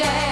shame.